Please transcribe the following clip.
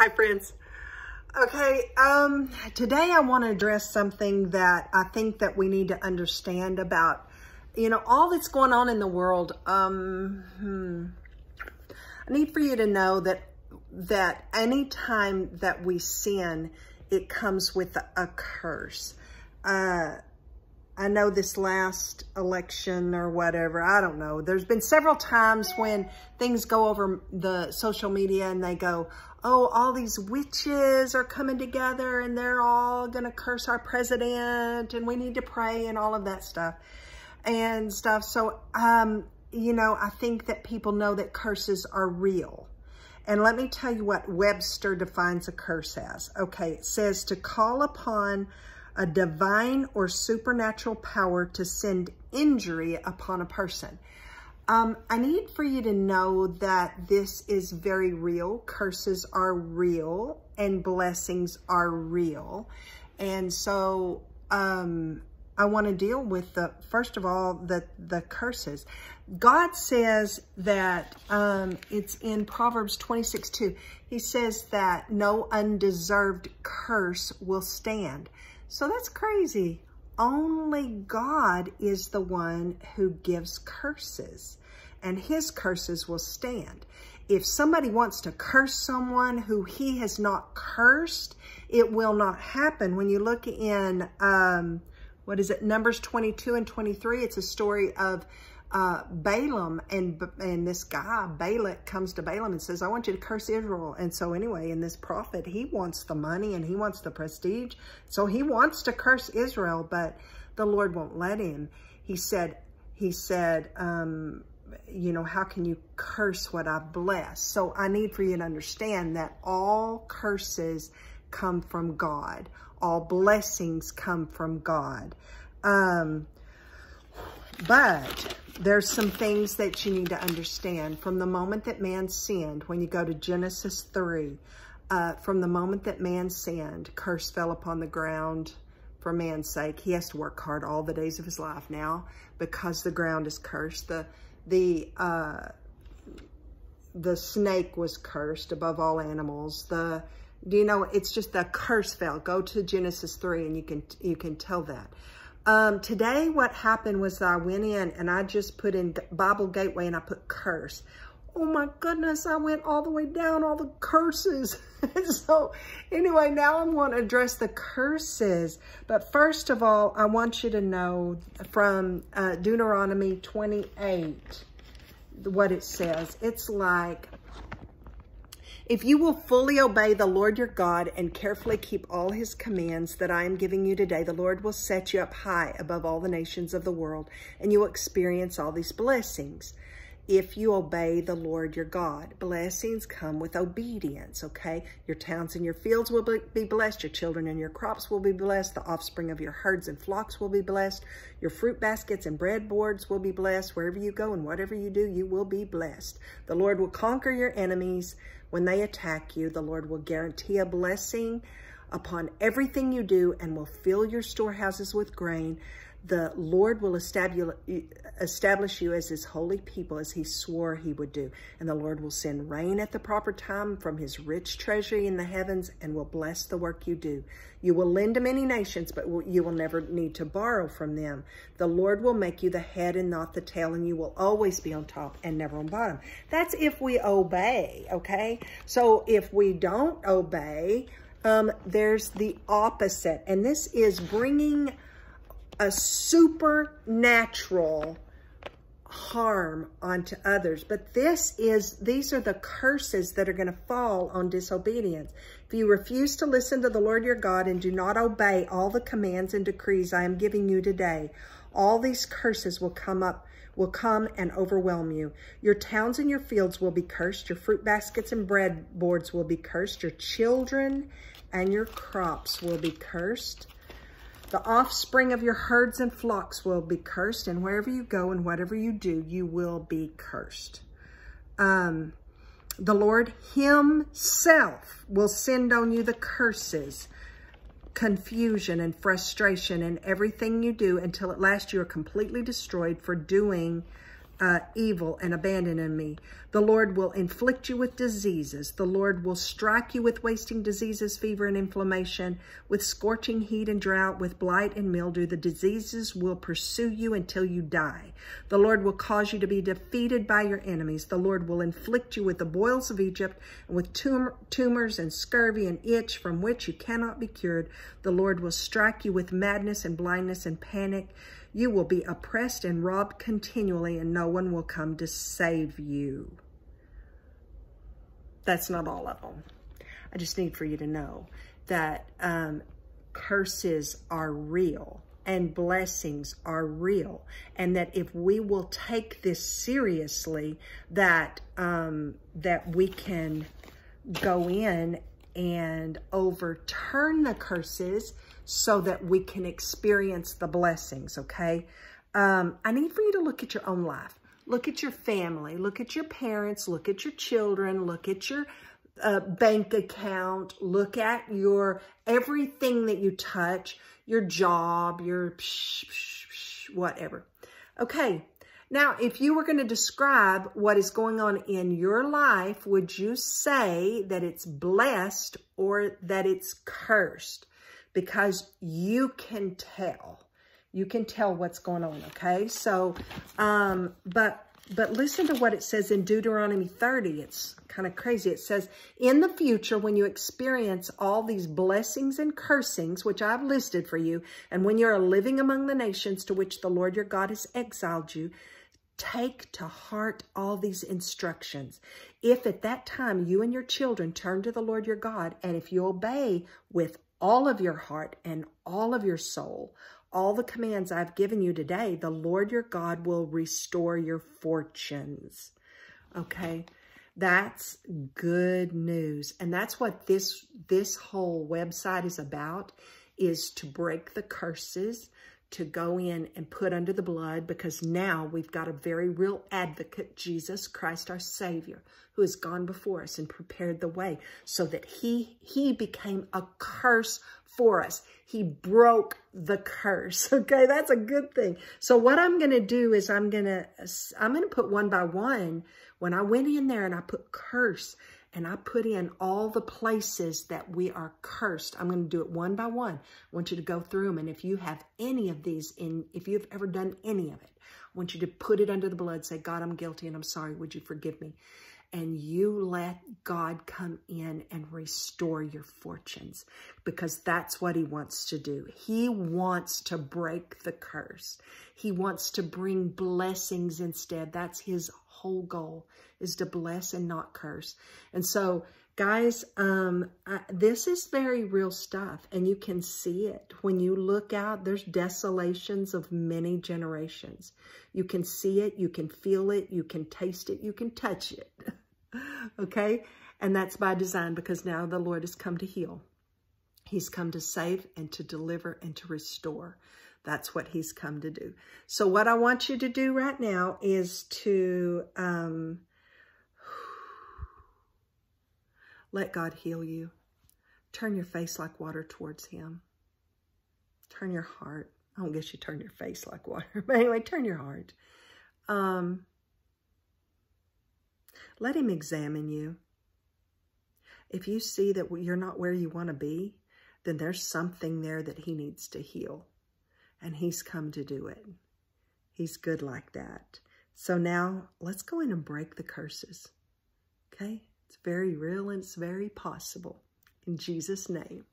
Hi, friends. Okay, um, today I want to address something that I think that we need to understand about, you know, all that's going on in the world. Um, hmm. I need for you to know that that any time that we sin, it comes with a, curse. Uh, I know this last election or whatever, I don't know. There's been several times when things go over the social media and they go, oh, all these witches are coming together and they're all going to curse our president and we need to pray and all of that stuff and stuff. So, um, you know, I think that people know that curses are real. And let me tell you what Webster defines a curse as. Okay, it says to call upon a divine or supernatural power to send injury upon a person. Um, I need for you to know that this is very real. Curses are real and blessings are real. And so um, I want to deal with the, first of all, the, the curses. God says that um, it's in Proverbs 26, 2. He says that no undeserved curse will stand. So that's crazy. Only God is the one who gives curses and his curses will stand. If somebody wants to curse someone who he has not cursed, it will not happen. When you look in, um, what is it, Numbers 22 and 23, it's a story of uh, Balaam and and this guy, Balak, comes to Balaam and says, I want you to curse Israel. And so anyway, in this prophet, he wants the money and he wants the prestige. So he wants to curse Israel, but the Lord won't let him. He said, he said, um, you know, how can you curse what I've blessed? So I need for you to understand that all curses come from God. All blessings come from God. Um, but there's some things that you need to understand. From the moment that man sinned, when you go to Genesis 3, uh, from the moment that man sinned, curse fell upon the ground for man's sake. He has to work hard all the days of his life now because the ground is cursed. The the uh, the snake was cursed above all animals. The do you know it's just the curse fell. Go to Genesis 3 and you can you can tell that. Um, today what happened was I went in and I just put in Bible Gateway and I put curse. Oh my goodness, I went all the way down all the curses. so anyway, now I'm going to address the curses. But first of all, I want you to know from uh, Deuteronomy 28 what it says. It's like, if you will fully obey the Lord your God and carefully keep all his commands that I am giving you today, the Lord will set you up high above all the nations of the world, and you will experience all these blessings if you obey the Lord your God. Blessings come with obedience, okay? Your towns and your fields will be blessed. Your children and your crops will be blessed. The offspring of your herds and flocks will be blessed. Your fruit baskets and breadboards will be blessed. Wherever you go and whatever you do, you will be blessed. The Lord will conquer your enemies when they attack you. The Lord will guarantee a blessing upon everything you do and will fill your storehouses with grain the Lord will establish you as his holy people as he swore he would do. And the Lord will send rain at the proper time from his rich treasury in the heavens and will bless the work you do. You will lend to many nations, but you will never need to borrow from them. The Lord will make you the head and not the tail, and you will always be on top and never on bottom. That's if we obey, okay? So if we don't obey, um, there's the opposite. And this is bringing a supernatural harm onto others. But this is, these are the curses that are going to fall on disobedience. If you refuse to listen to the Lord your God and do not obey all the commands and decrees I am giving you today, all these curses will come up will come and overwhelm you. Your towns and your fields will be cursed. Your fruit baskets and bread boards will be cursed. Your children and your crops will be cursed. The offspring of your herds and flocks will be cursed, and wherever you go and whatever you do, you will be cursed. Um, the Lord himself will send on you the curses, confusion and frustration and everything you do until at last you are completely destroyed for doing uh, evil and abandon me. The Lord will inflict you with diseases. The Lord will strike you with wasting diseases, fever and inflammation, with scorching heat and drought, with blight and mildew. The diseases will pursue you until you die. The Lord will cause you to be defeated by your enemies. The Lord will inflict you with the boils of Egypt and with tumor, tumors and scurvy and itch from which you cannot be cured. The Lord will strike you with madness and blindness and panic. You will be oppressed and robbed continually, and no one will come to save you. That's not all of them. I just need for you to know that um, curses are real and blessings are real. And that if we will take this seriously, that, um, that we can go in and overturn the curses so that we can experience the blessings, okay? Um, I need for you to look at your own life. Look at your family. Look at your parents. Look at your children. Look at your uh, bank account. Look at your everything that you touch, your job, your psh, psh, psh, whatever. Okay, now, if you were going to describe what is going on in your life, would you say that it's blessed or that it's cursed? Because you can tell. You can tell what's going on, okay? So, um, but but listen to what it says in Deuteronomy 30. It's kind of crazy. It says, in the future, when you experience all these blessings and cursings, which I've listed for you, and when you're living among the nations to which the Lord your God has exiled you, Take to heart all these instructions. If at that time you and your children turn to the Lord your God, and if you obey with all of your heart and all of your soul, all the commands I've given you today, the Lord your God will restore your fortunes. Okay? That's good news. And that's what this, this whole website is about, is to break the curses, to go in and put under the blood because now we've got a very real advocate, Jesus Christ, our Savior, who has gone before us and prepared the way so that he, he became a curse for us. He broke the curse. Okay, that's a good thing. So what I'm going to do is I'm going to, I'm going to put one by one. When I went in there and I put curse, and I put in all the places that we are cursed. I'm going to do it one by one. I want you to go through them. And if you have any of these in, if you've ever done any of it, I want you to put it under the blood. Say, God, I'm guilty and I'm sorry. Would you forgive me? And you let God come in and restore your fortunes because that's what he wants to do. He wants to break the curse. He wants to bring blessings instead. That's his whole goal is to bless and not curse. And so, guys, um, I, this is very real stuff, and you can see it. When you look out, there's desolations of many generations. You can see it, you can feel it, you can taste it, you can touch it. okay? And that's by design because now the Lord has come to heal. He's come to save and to deliver and to restore. That's what he's come to do. So what I want you to do right now is to um, let God heal you. Turn your face like water towards him. Turn your heart. I don't guess you turn your face like water. But anyway, turn your heart. Um, let him examine you. If you see that you're not where you want to be, then there's something there that he needs to heal. And he's come to do it. He's good like that. So now let's go in and break the curses. Okay? It's very real and it's very possible. In Jesus' name.